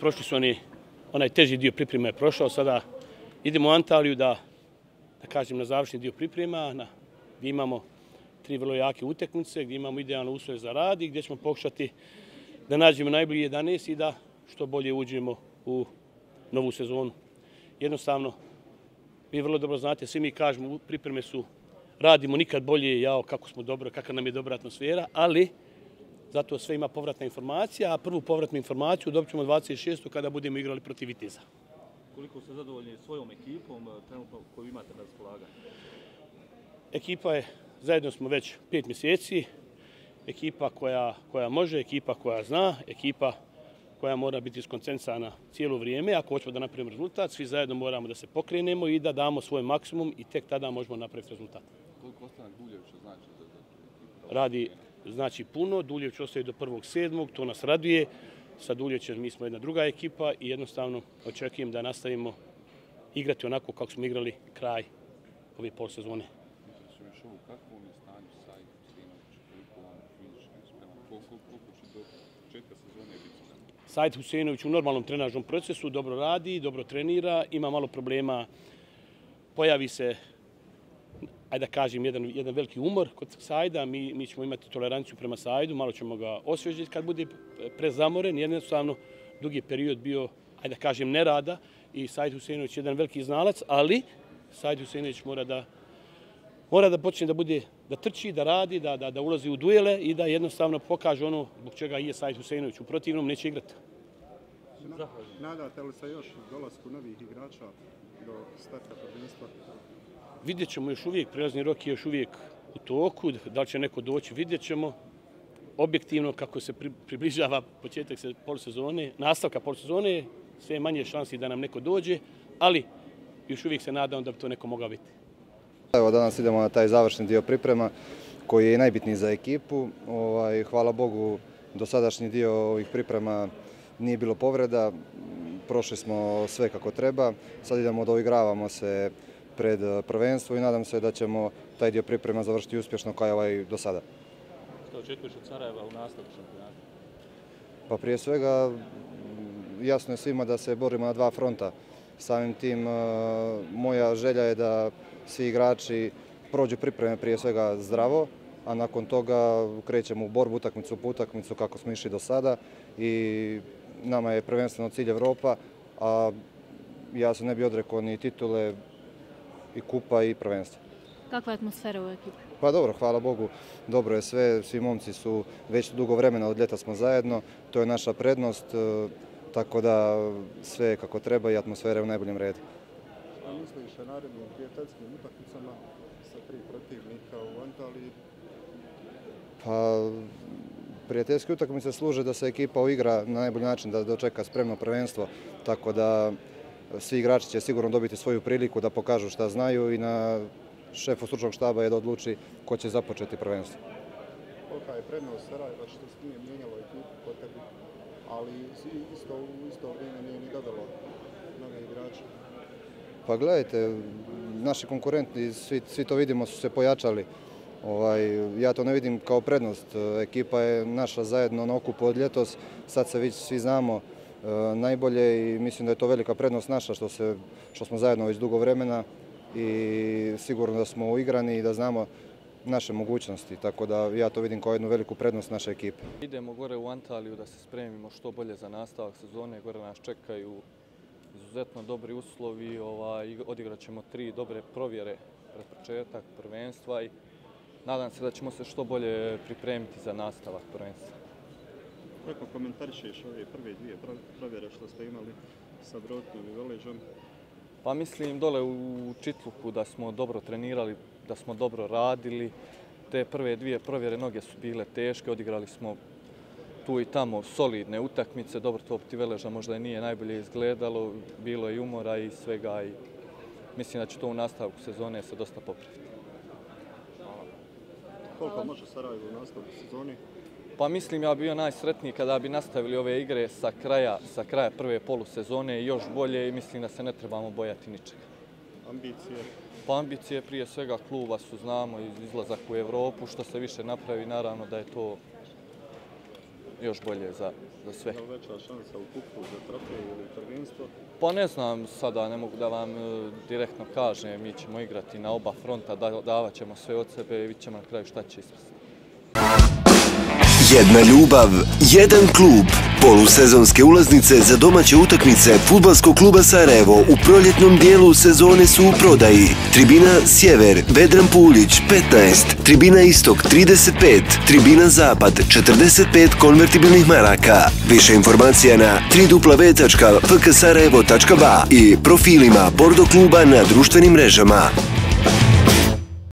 Prošli su oni, onaj teži dio priprema je prošao, sada idemo u Antaliju da, da kažem, na završni dio priprema, na, gdje imamo tri vrlo jake uteknice, gdje imamo idealne uslove za rad i gdje ćemo pokušati da nađemo najbolji 11 i da što bolje uđemo u novu sezonu. Jednostavno, vi vrlo dobro znate, svi mi kažemo, pripreme su, radimo nikad bolje, jao, kako smo dobro, kakva nam je dobra atmosfera, ali zato sve ima povratna informacija, a prvu povratnu informaciju dobit ćemo 26. kada budemo igrali protiv Viteza. Koliko ste zadovoljni svojom ekipom eh, trenutno koju imate na raspolaganju? Ekipa je, zajedno smo već pet mjeseci, ekipa koja, koja može, ekipa koja zna, ekipa koja mora biti skoncentrisana cijelo vrijeme. Ako hoćemo da napravimo rezultat, svi zajedno moramo da se pokrenemo i da damo svoj maksimum i tek tada možemo napraviti rezultat. Koliko ostanak Duljevića znači za ekipu? Radi znači puno, Duljević ostaje do prvog sedmog, to nas raduje. Sa Duljevićem mi smo jedna druga ekipa i jednostavno očekujem da nastavimo igrati onako kako smo igrali kraj ove pol sezone. Kakvom je stanju Sajid Husinović, koliko on fizički spreman, koliko, koliko će do početka sezone biti spreman? Sajid Husinović u normalnom trenažnom procesu dobro radi, dobro trenira, ima malo problema, pojavi se, ajde da kažem, jedan, jedan veliki umor kod Sajda, mi, mi ćemo imati toleranciju prema Sajdu, malo ćemo ga osvježiti kad bude prezamoren, jednostavno dugi period bio, ajde da kažem, nerada i Sajd Husinović je jedan veliki znalac, ali Sajd Husinović mora da mora da počne da bude da trči, da radi, da, da, da ulazi u duele i da jednostavno pokaže ono zbog čega je Sajd Husinović. U protivnom neće igrati. Nadate li se još dolasku novih igrača do starta prvenstva? Vidjet ćemo još uvijek, prelazni rok je još uvijek u toku, da li će neko doći, vidjet ćemo. Objektivno, kako se pri, približava početak se polisezone, nastavka polisezone, sve manje šansi da nam neko dođe, ali još uvijek se nadam da bi to neko mogao biti. Evo danas idemo na taj završni dio priprema koji je najbitniji za ekipu. Ovaj, hvala Bogu, dosadašnji dio ovih priprema nije bilo povreda, prošli smo sve kako treba. Sad idemo da uigravamo se pred prvenstvo i nadam se da ćemo taj dio priprema završiti uspješno kao je ovaj do sada. Što očekuješ od Sarajeva u nastavku šampionata? Pa prije svega jasno je svima da se borimo na dva fronta. Samim tim moja želja je da svi igrači prođu pripreme prije svega zdravo, a nakon toga krećemo u borbu utakmicu po utakmicu kako smo išli do sada i nama je prvenstveno cilj Evropa, a ja se ne bi odrekao ni titule i kupa i prvenstva. Kakva je atmosfera u ekipi? Pa dobro, hvala Bogu, dobro je sve, svi momci su već dugo vremena od ljeta smo zajedno, to je naša prednost, tako da sve je kako treba i atmosfera je u najboljem redu. A misliš o narednim prijateljskim utakmicama sa tri protivnika u Antaliji? Pa, prijateljske utakmice služe da se ekipa uigra na najbolji način, da dočeka spremno prvenstvo, tako da svi igrači će sigurno dobiti svoju priliku da pokažu šta znaju i na šefu stručnog štaba je da odluči ko će započeti prvenstvo. Kolika je prednost Sarajeva što se nije mijenjalo ekipu po tebi, ali isto, u isto vrijeme nije ni dodalo nove igrače? Pa gledajte, naši konkurenti, svi, svi to vidimo, su se pojačali. Ovaj, ja to ne vidim kao prednost. Ekipa je naša zajedno na okupu od ljetos, sad se već svi znamo E, najbolje i mislim da je to velika prednost naša što, se, što smo zajedno već dugo vremena i sigurno da smo uigrani i da znamo naše mogućnosti, tako da ja to vidim kao jednu veliku prednost naše ekipe. Idemo gore u Antaliju da se spremimo što bolje za nastavak sezone, gore nas čekaju izuzetno dobri uslovi, ovaj, odigrat ćemo tri dobre provjere pred početak prvenstva i nadam se da ćemo se što bolje pripremiti za nastavak prvenstva. Kako komentarišeš ove prve dvije provjere što ste imali sa Brotnom i Veležom? Pa mislim dole u Čitluku da smo dobro trenirali, da smo dobro radili. Te prve dvije provjere noge su bile teške, odigrali smo tu i tamo solidne utakmice. Dobro, to ti Veleža možda i nije najbolje izgledalo, bilo je umora i svega i mislim da će to u nastavku sezone se dosta popraviti. Koliko može Sarajevo u nastavku sezoni? Pa mislim ja bio najsretniji kada bi nastavili ove igre sa kraja, sa kraja prve polusezone i još bolje i mislim da se ne trebamo bojati ničega. ambicije? Pa ambicije prije svega kluba su, znamo, iz- izlazak u Evropu, što se više napravi, naravno da je to još bolje za, za sve. Li veća šansa u kupu za trofej ili prvenstvo? Pa ne znam sada, ne mogu da vam e, direktno kažem, mi ćemo igrati na oba fronta, da, davat ćemo sve od sebe i vidit ćemo na kraju šta će ispasti. Jedna ljubav, jedan klub. Polusezonske ulaznice za domaće utakmice Futbalskog kluba Sarajevo u proljetnom dijelu sezone su u prodaji. Tribina Sjever, Vedran Pulić, 15. Tribina Istok, 35. Tribina Zapad, 45 konvertibilnih maraka. Više informacija na www.fksarajevo.ba i profilima Bordo kluba na društvenim mrežama.